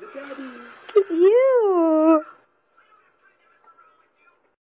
The daddy. Yeah.